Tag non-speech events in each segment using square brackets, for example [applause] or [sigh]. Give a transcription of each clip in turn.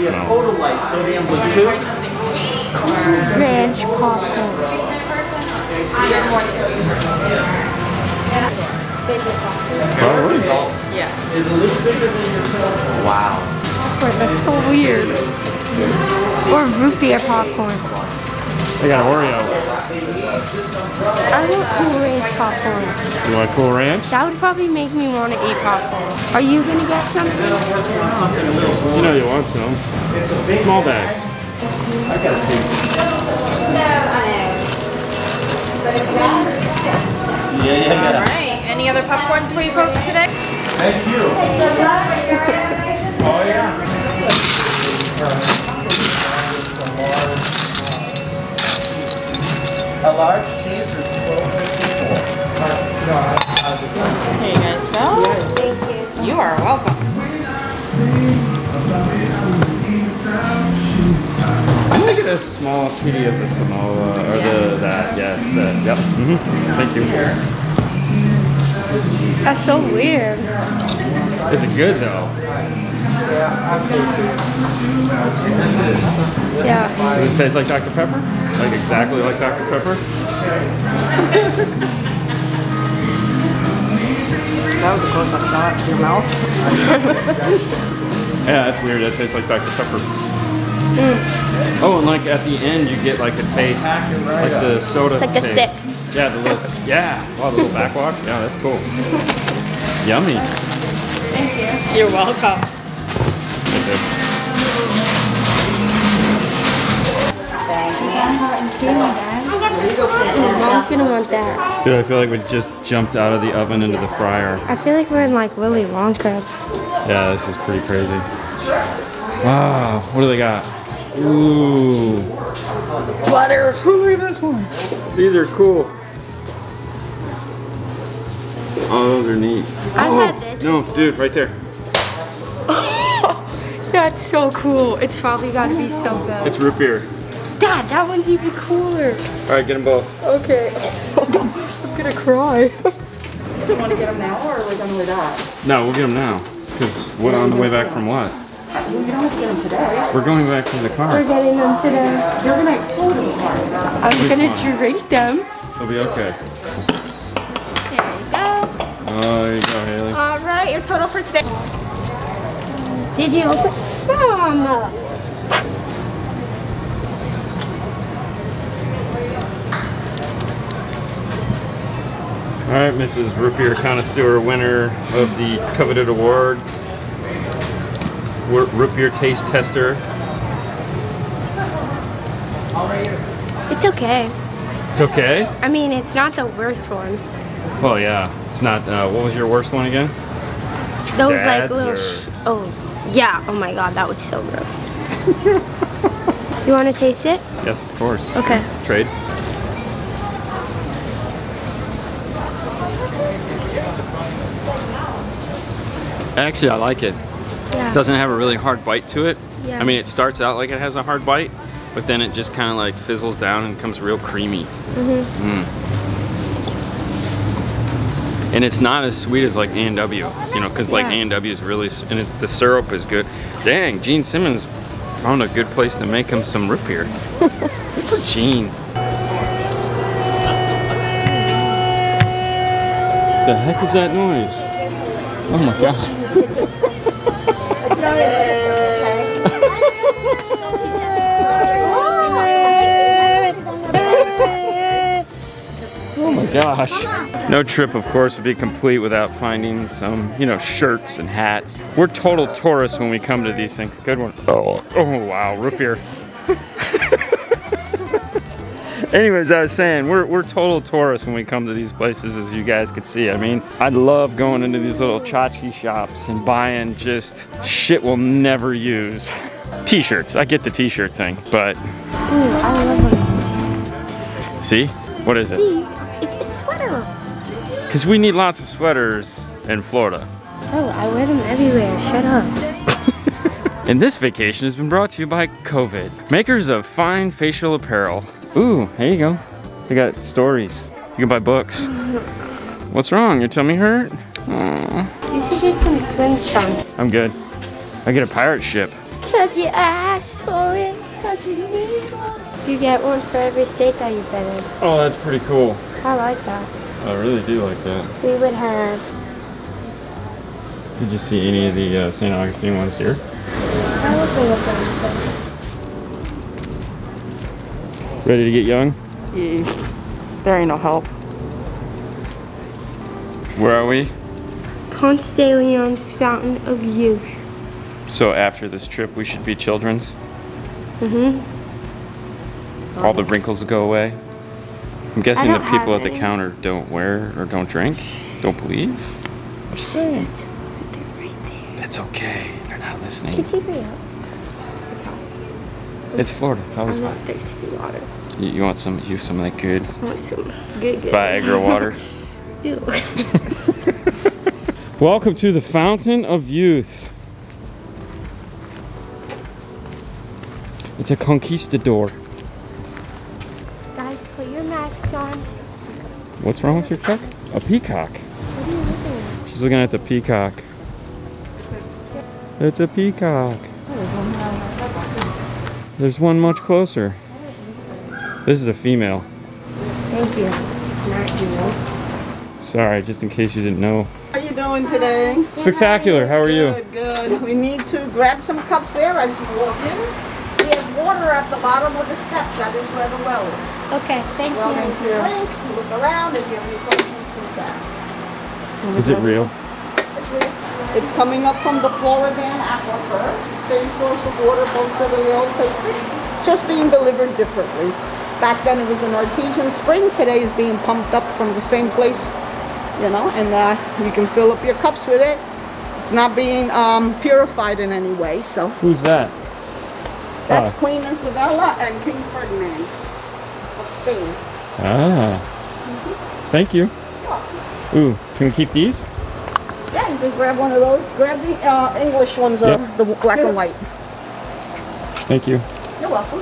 be a photo light, sodium Bluetooth. Ranch popcorn. Oh, Probably. Is a little bigger than yourself. Wow. Popcorn, that's so weird. Or root beer popcorn. I got Oreo. I want Cool Ranch popcorn. You want Cool Ranch? That would probably make me want to eat popcorn. Are you gonna get something? You know you want some. Small bags. I got a big one. Yeah, yeah, yeah. All right. Any other popcorns for you folks today? Thank you. [laughs] Oh, yeah. A large cheese is twelve fifty-four. Here you guys go. Thank you. You are welcome. I'm gonna get a small kitty of the Samoa or the that yeah the yep. hmm Thank you. That's so weird. Is it good though? Yeah. Does it taste like Dr Pepper? Like exactly like Dr Pepper? That was a close-up shot. Your mouth. [laughs] Yeah, that's weird. That tastes like Dr Pepper. Hmm. Oh, and like at the end you get like a taste, like the soda. It's like a taste. sip. Yeah, the little yeah. Wow, the little backwash. Yeah, that's cool. [laughs] Yummy. Thank you. You're welcome. Mom's gonna want that. Dude, I feel like we just jumped out of the oven into the fryer. I feel like we're in like Willy Wonka's. Yeah, this is pretty crazy. Wow, what do they got? Ooh. Butter. Look at this one. These are cool. Oh, those are neat. I've oh, had this. No, dude, right there. [laughs] That's so cool. It's probably gotta be so good. It's root beer. Dad, that one's even cooler. All right, get them both. Okay. [laughs] I'm gonna cry. Do you want to get them now, or are we going to wait that? No, we'll get them now. Because what on the way back from what? You don't have to get them today. We're going back from the car. We're getting them today. You're going to explode in the car. I'm gonna drink them. It'll be okay. There you go. Oh, there you go, Hailey. All right, your total for today. Did you open? Mom. All right, Mrs. Root Beer Connoisseur, winner of the coveted award, Root Beer Taste Tester. It's okay. It's okay. I mean, it's not the worst one. Well, yeah, it's not. Uh, what was your worst one again? Those Dad's like little. oh, yeah. Oh my God, that was so gross. [laughs] you want to taste it? Yes, of course. Okay. Trade. Actually, I like it. Yeah. It doesn't have a really hard bite to it. Yeah. I mean, it starts out like it has a hard bite, but then it just kind of like fizzles down and becomes real creamy. Mm -hmm. Mm. And it's not as sweet as like A&W, you know, because like Yeah. A&W is really, and it, the syrup is good. Dang, Gene Simmons found a good place to make him some root beer. [laughs] good for Gene. The heck is that noise? Oh my god. Oh my gosh. No trip, of course, would be complete without finding some, you know, shirts and hats. We're total tourists when we come to these things. Good one. Oh, oh wow, root beer. Anyways, I was saying, we're, we're total tourists when we come to these places, as you guys could see. I mean, I love going into these little tchotchke shops and buying just shit we'll never use. T-shirts, I get the t-shirt thing, but Ooh, I love one. see? What is it? See, it's a sweater. Because we need lots of sweaters in Florida. Oh, I wear them everywhere. Shut up. [laughs] And this vacation has been brought to you by COVID, makers of fine facial apparel. Ooh, here you go. They got stories. You can buy books. What's wrong? Your tummy hurt? Aw, You should get some swim trunks. I'm good. I get a pirate ship. Cause you asked for it. Cause you need one. You get one for every state that you've been in. Oh, that's pretty cool. I like that. I really do like that. We would have. Did you see any of the uh, St. Augustine ones here? I would go with them. Ready to get young? Yeesh. There ain't no help. Where are we? Ponce de Leon's Fountain of Youth. So after this trip, we should be children's. Mm-hmm. All the wrinkles will go away. I'm guessing the people at the counter don't wear or don't drink. Don't believe. What you saying? It's they're right there. That's okay. They're not listening. Could you hurry up? It's Florida. It's always hot. thirsty water. You, you want some? You some of that good I want some good, good. Viagra water? [laughs] Ew. [laughs] [laughs] Welcome to the Fountain of Youth. It's a conquistador. Guys, put your masks on. What's wrong with your truck? A peacock. What are you looking at? She's looking at the peacock. It's a peacock. Oh, There's one much closer. This is a female. Thank you. Not you. Sorry, just in case you didn't know. How you doing today? Spectacular. How are you? Good, good. We need to grab some cups there as you walk in. We have water at the bottom of the steps. That is where the well is. Okay, thank Welcome you. to drink. Look around. If you have any questions, please ask. Is it real? It's real. It's coming up from the Floridan aquifer. Same source of water, both that we all tasted. Just being delivered differently. Back then it was an artesian spring. Today is being pumped up from the same place, you know, and uh, you can fill up your cups with it. It's not being um, purified in any way, so Who's that? that's Ah. Queen Isabella and King Ferdinand of Spain. Ah. Thank you. Ooh, can we keep these? Yeah, you can grab one of those. Grab the uh, English ones, uh, Yep. the black and white. Thank you. You're welcome.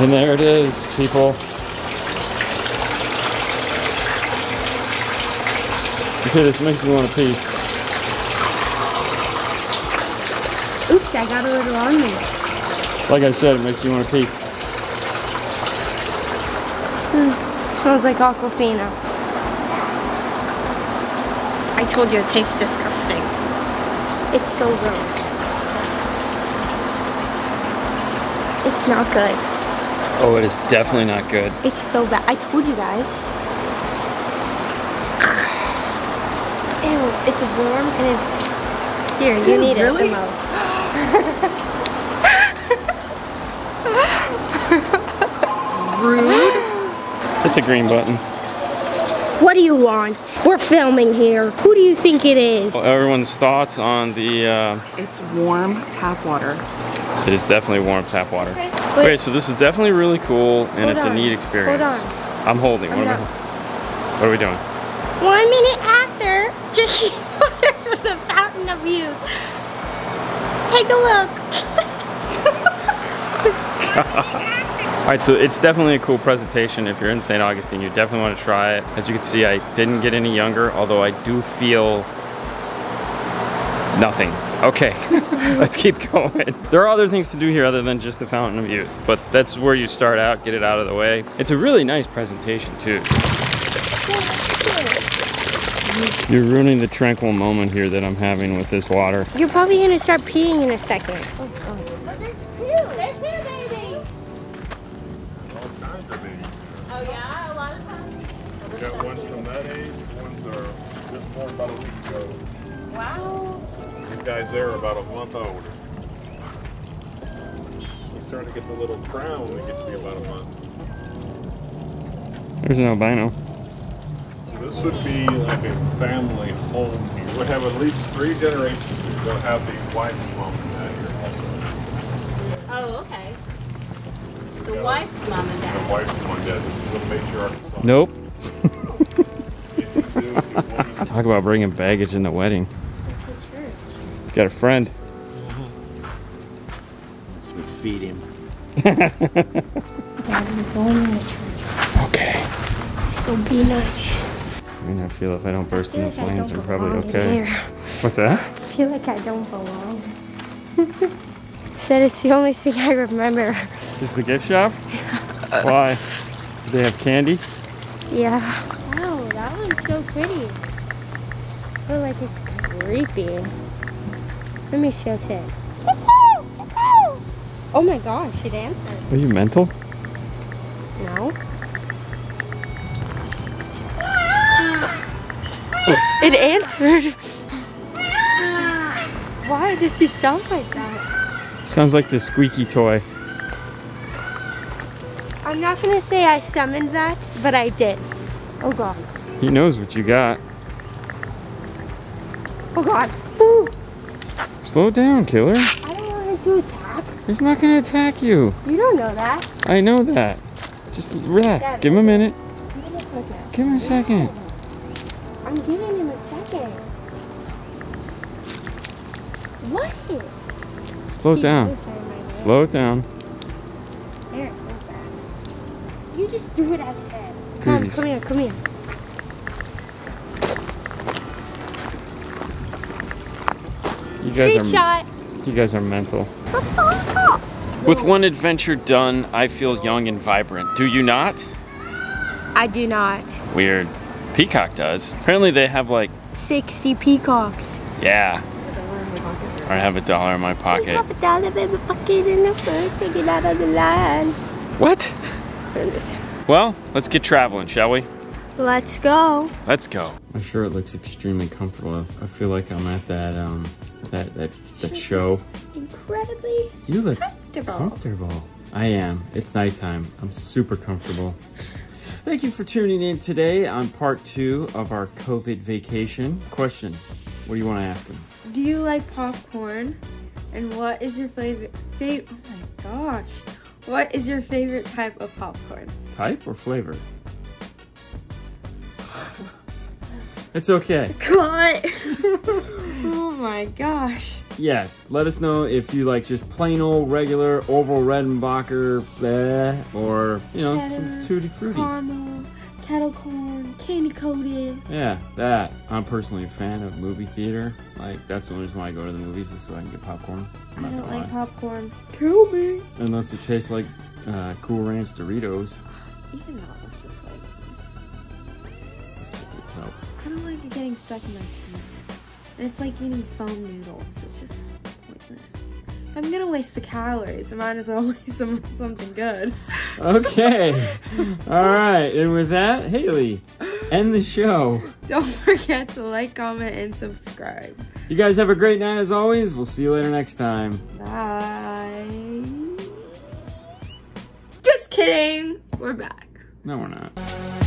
And there it is, people. Okay, this makes me want to pee. Oops, I got a little on me. Like I said, it makes you want to pee. Smells like Aquafina. I told you it tastes disgusting. It's so gross. It's not good. Oh, it is definitely not good. It's so bad. I told you guys. [sighs] Ew, it's warm and it's... Here, you need really? it the most. [gasps] [laughs] Rude. Hit the green button. What do you want? We're filming here. Who do you think it is? Well, everyone's thoughts on the, uh, It's warm tap water. it is definitely warm tap water. Wait. Okay, so this is definitely really cool and Hold it's a neat experience. Hold on. I'm holding. I'm what, are not. we, what are we doing? One minute after, [laughs] drinking water from the fountain of youth. Take a look. [laughs] [laughs] All right, so it's definitely a cool presentation. If you're in St. Augustine, you definitely want to try it. As you can see, I didn't get any younger, although I do feel nothing. Okay, [laughs] let's keep going. There are other things to do here other than just the Fountain of Youth, but that's where you start out, get it out of the way. It's a really nice presentation too. You're ruining the tranquil moment here that I'm having with this water. You're probably gonna start peeing in a second. There's two. There's two babies. All kinds of babies. Oh yeah, a lot of times. We got ones from that age, ones are just born about a week ago. Wow. These guys there are about a month old. They're starting to get the little crown when they get to be about a month. There's an albino. This would be like a family home here. We have at least three generations. They'll have the wife and mom and dad here also. Oh, okay. The wife's mom and dad. The wife's mom and dad. This is the matriarch. son. Nope. [laughs] If you do, if you want- Talk about bringing baggage in the wedding. Got a friend. feed him. Okay. So be nice. I mean, I feel if I don't burst I into like flames, I'm probably okay. here. What's that? I feel like I don't belong. [laughs] Said it's the only thing I remember. Is the gift shop? [laughs] Why? Do they have candy? Yeah. Wow, that one's so pretty. Oh, like it's creepy. Let me show Ted. Oh my gosh, it answered. Are you mental? No. It answered. Why does he sound like that? Sounds like the squeaky toy. I'm not gonna say I summoned that, but I did. Oh god. He knows what you got. Oh god. Ooh, Slow down, killer. I don't want him to attack. He's not gonna attack you. You don't know that. I know that. Just relax. Give him a minute. Give me a second. Give him a second. I'm giving him a second. What? Slow down. is on my leg. Slow it down. You just do what I've said. Come, Goodies. come here, come here. You guys are shot. you guys are mental. [laughs] With one adventure done, I feel young and vibrant. Do you not? I do not. Weird. Peacock does. Apparently they have like 60 peacocks. yeah. I have a dollar in my pocket. Pop a dollar in my pocket in the first, take it out of the line. What? Well, let's get traveling, shall we? Let's go. Let's go. My shirt looks extremely comfortable. I feel like I'm at that um that that, that show. Incredibly You look comfortable. comfortable. I am. It's nighttime. I'm super comfortable. Thank you for tuning in today on part two of our COVID vacation. Question: What do you want to ask him? Do you like popcorn? And what is your favorite? Fa- oh my gosh! What is your favorite type of popcorn? Type or flavor? [sighs] It's okay. [laughs] Cut! [laughs] oh my gosh! Yes, let us know if you like just plain old regular Orville Redenbacher, bleh, or you know some tutti frutti. Caramel, kettle corn, candy coated. Yeah, that. I'm personally a fan of movie theater. Like that's the only reason why I go to the movies is so I can get popcorn. I'm I don't like lie. popcorn. Kill me! Unless it tastes like uh, Cool Ranch Doritos. [sighs] Even that was just like check this out. I don't like getting stuck in my teeth. And it's like eating foam noodles. It's just pointless. I'm gonna waste the calories, I might as well [laughs] waste some something good. Okay. [laughs] All right. And with that, Hailey, end the show. Don't forget to like, comment, and subscribe. You guys have a great night as always. We'll see you later next time. Bye. Just kidding. We're back. No, we're not.